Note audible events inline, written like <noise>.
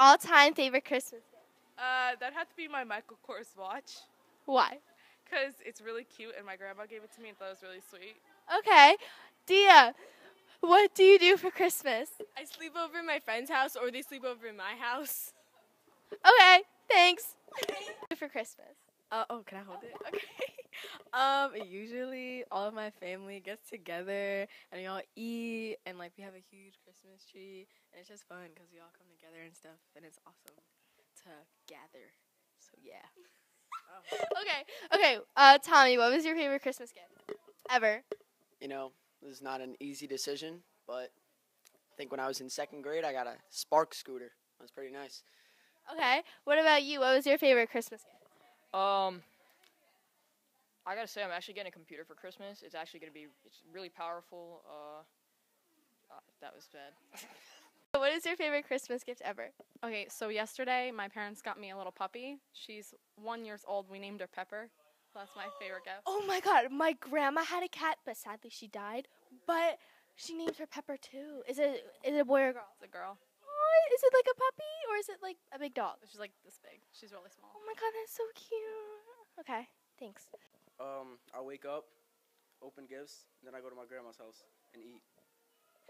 all-time favorite Christmas gift? Uh, that had to be my Michael Kors watch Why? because it's really cute and my grandma gave it to me and thought it was really sweet. Okay. Dia, what do you do for Christmas? I sleep over in my friend's house or they sleep over in my house. Okay, thanks. for Christmas. Uh, oh, can I hold it? Okay. <laughs> um, usually all of my family gets together and we all eat and like we have a huge Christmas tree and it's just fun because we all come together and stuff and it's awesome to gather. So yeah. Okay, okay. Uh, Tommy, what was your favorite Christmas gift ever? You know, this is not an easy decision, but I think when I was in second grade, I got a Spark scooter. That was pretty nice. Okay. What about you? What was your favorite Christmas gift? Um, I gotta say, I'm actually getting a computer for Christmas. It's actually gonna be, it's really powerful. Uh, uh that was bad. <laughs> What is your favorite Christmas gift ever? Okay, so yesterday my parents got me a little puppy. She's one years old. We named her Pepper. That's my favorite gift. Oh my god, my grandma had a cat, but sadly she died. But she named her Pepper too. Is it is it a boy or a girl? It's a girl. Oh, is it like a puppy or is it like a big dog? She's like this big. She's really small. Oh my god, that's so cute. Okay, thanks. Um, I wake up, open gifts, then I go to my grandma's house and eat.